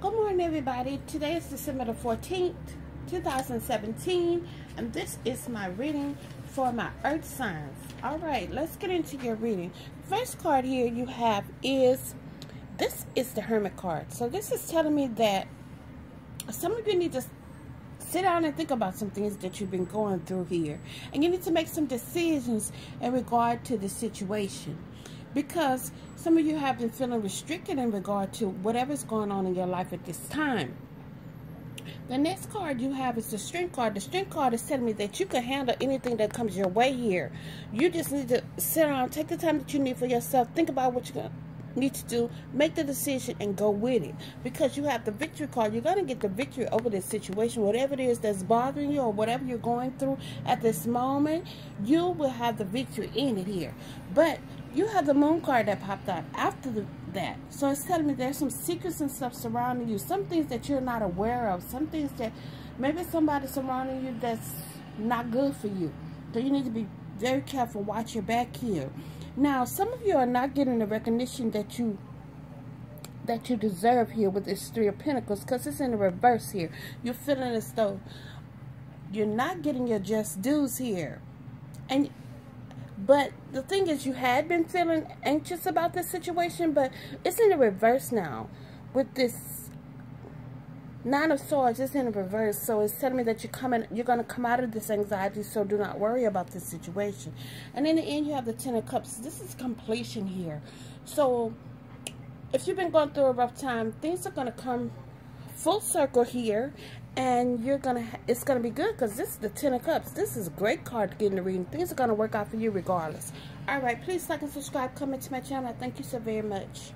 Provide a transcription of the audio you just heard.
Good morning, everybody. Today is December the 14th, 2017, and this is my reading for my earth signs. All right, let's get into your reading. First card here you have is this is the Hermit card. So this is telling me that some of you need to sit down and think about some things that you've been going through here. And you need to make some decisions in regard to the situation. Because some of you have been feeling restricted in regard to whatever's going on in your life at this time. The next card you have is the strength card. The strength card is telling me that you can handle anything that comes your way here. You just need to sit down, take the time that you need for yourself, think about what you're going to need to do, make the decision and go with it. Because you have the victory card. You're going to get the victory over this situation. Whatever it is that's bothering you or whatever you're going through at this moment, you will have the victory in it here. But you have the moon card that popped out after the, that. So it's telling me there's some secrets and stuff surrounding you. Some things that you're not aware of. Some things that maybe somebody surrounding you that's not good for you. So you need to be very careful. Watch your back here. Now, some of you are not getting the recognition that you that you deserve here with this Three of Pentacles because it's in the reverse here. You're feeling as though you're not getting your just dues here. And but the thing is you had been feeling anxious about this situation, but it's in the reverse now with this Nine of Swords is in reverse, so it's telling me that you're coming, you're going to come out of this anxiety, so do not worry about this situation. And in the end, you have the Ten of Cups. This is completion here. So, if you've been going through a rough time, things are going to come full circle here, and you're going to, it's going to be good, because this is the Ten of Cups. This is a great card to get in the reading. Things are going to work out for you regardless. All right, please like and subscribe, comment to my channel. Thank you so very much.